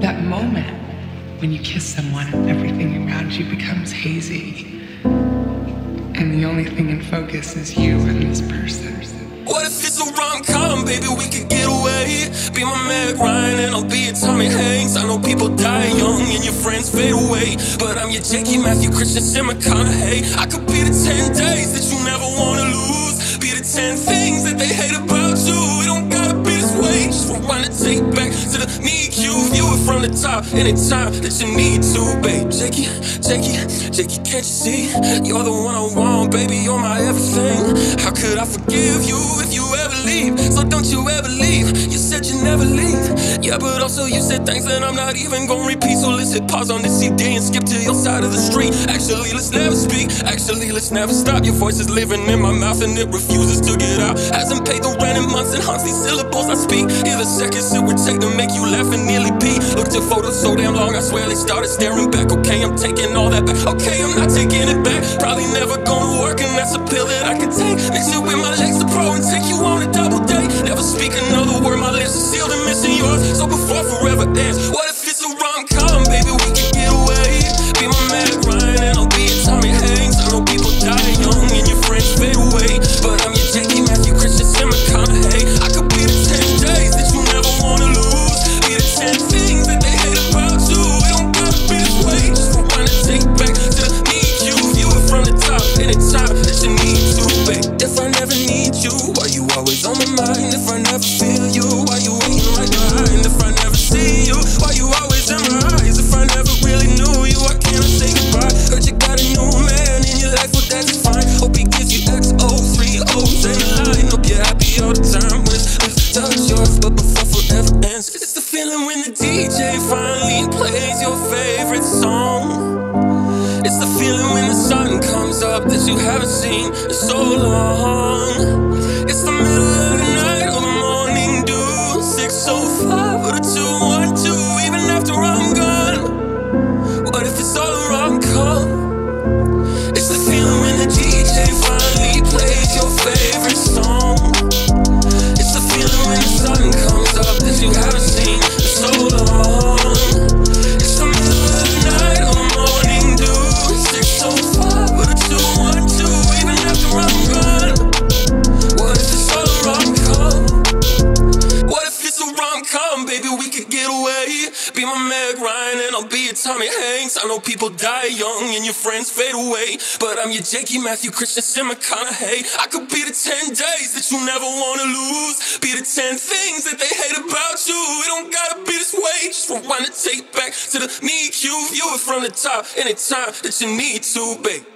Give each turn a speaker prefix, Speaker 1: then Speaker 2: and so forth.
Speaker 1: That moment when you kiss someone and everything around you becomes hazy, and the only thing in focus is you and this person.
Speaker 2: What if it's a rom com, baby? We could get away. Be my Meg Ryan and I'll be your Tommy Hanks. I know people die young and your friends fade away, but I'm your Jakey Matthew Christian Sim McConaughey. I could be the ten days that you never wanna lose. Be the ten things the top anytime that you need to, babe. Jakey, Jakey, Jakey, can't you see? You're the one I want, baby. You're my everything. How could I forgive you if you ever leave? So don't you ever leave. You said you never leave. Yeah, but also you said things that I'm not even gonna repeat. So let's hit pause on this CD and skip to your side of the street. Actually, let's never speak. Actually, let's never stop. Your voice is living in my mouth and it refuses to get out. Hasn't paid the rent in months and haunts these syllables I speak. Hear the seconds it would take they started staring back. Okay, I'm taking all that back. Okay, I'm not taking it back. Probably never gonna work, and that's a pill that I can take. Mix it with my Lexapro, and take you on a double date. Never speak another word, my lips are sealed and missing yours. So before forever ends, what I never feel you, why you waiting right behind? If I never see you, why you always in my eyes? If I never really knew you, why can't I say goodbye? Heard you got a new man in your life, well that's fine. Hope he gives you X O three O's and a line. Hope you're happy all the time when lips touch yours, but before forever ends, it's the feeling when the DJ finally plays your favorite song. It's the feeling when the sun comes up that you haven't seen in so long. 605 or my Meg Ryan and I'll be your Tommy Hanks. I know people die young and your friends fade away. But I'm your Jakey Matthew Christian Sim McConaughey. I could be the 10 days that you never wanna lose. Be the 10 things that they hate about you. It don't gotta be this way. Just rewind the tape back to the me, you. View it from the top anytime that you need to, babe.